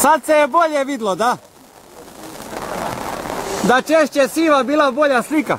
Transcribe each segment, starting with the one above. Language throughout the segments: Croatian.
Sad se je bolje vidlo, da? Da češće siva bila bolja slika.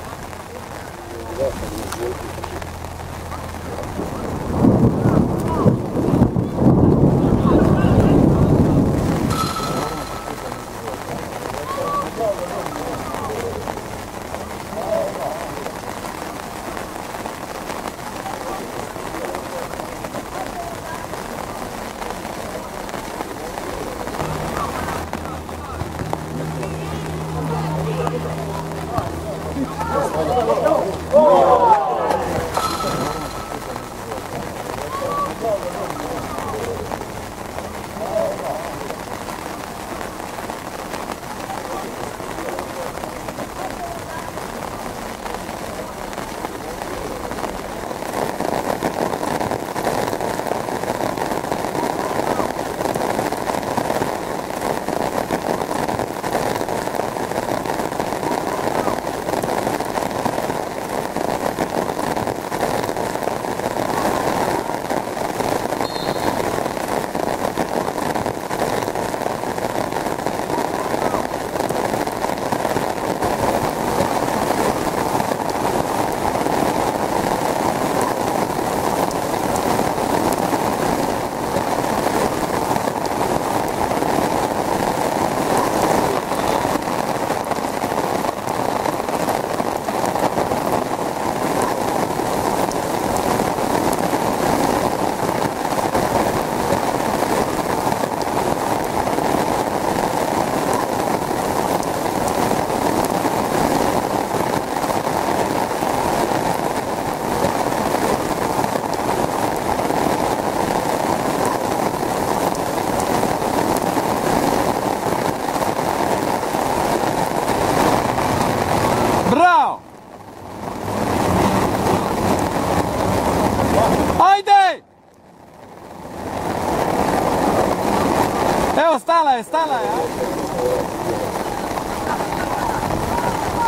Evo, stala je, stala je.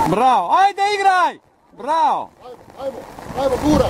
Bravo, ajde igraj! Bravo! Ajmo, ajmo, ajmo, guraj!